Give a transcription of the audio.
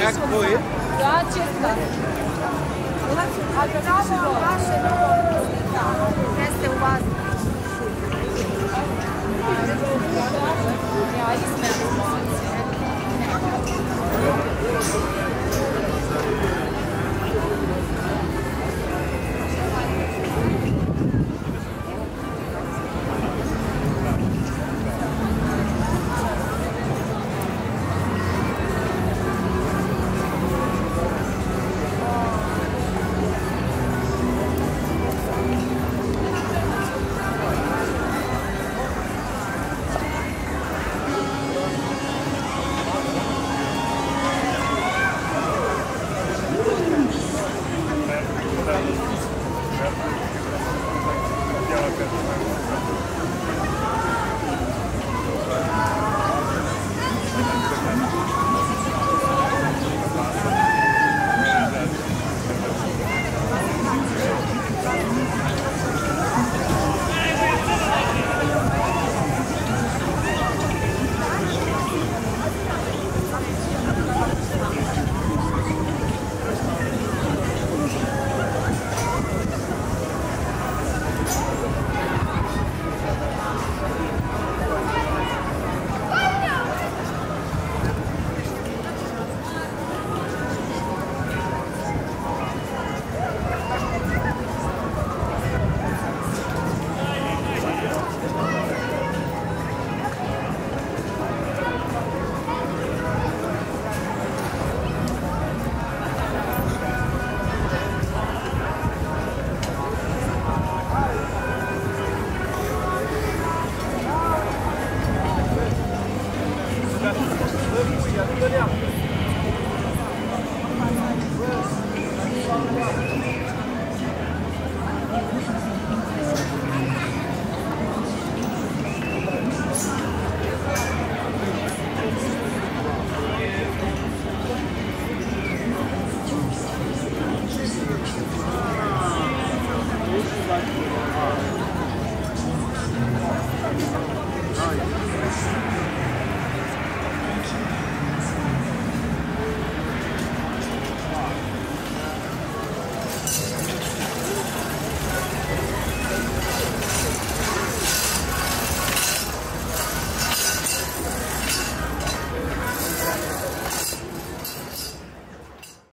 Jak twoje? Ja, čista. A bravo, vaše novo 就这样。